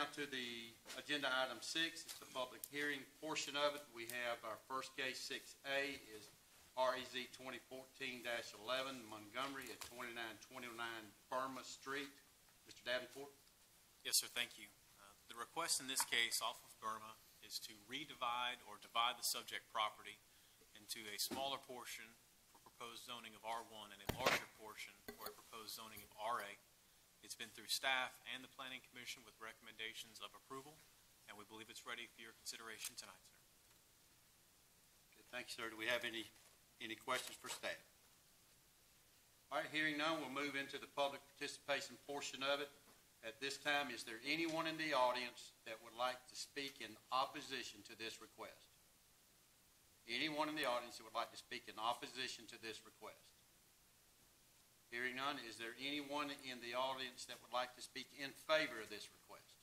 Now to the agenda item six, it's the public hearing portion of it. We have our first case, six A, is REZ twenty fourteen eleven Montgomery at twenty-nine twenty-nine Burma Street. Mr. Davenport? Yes, sir, thank you. Uh, The request in this case off of Burma is to redivide or divide the subject property into a smaller portion for proposed zoning of R1 and a larger portion for a proposed zoning of RA. It's been through staff and the planning commission with recommendations of approval, and we believe it's ready for your consideration tonight, sir. Okay, Thank you, sir. Do we have any, any questions for staff? All right, hearing none, we'll move into the public participation portion of it. At this time, is there anyone in the audience that would like to speak in opposition to this request? Anyone in the audience that would like to speak in opposition to this request? Hearing none, is there anyone in the audience that would like to speak in favor of this request?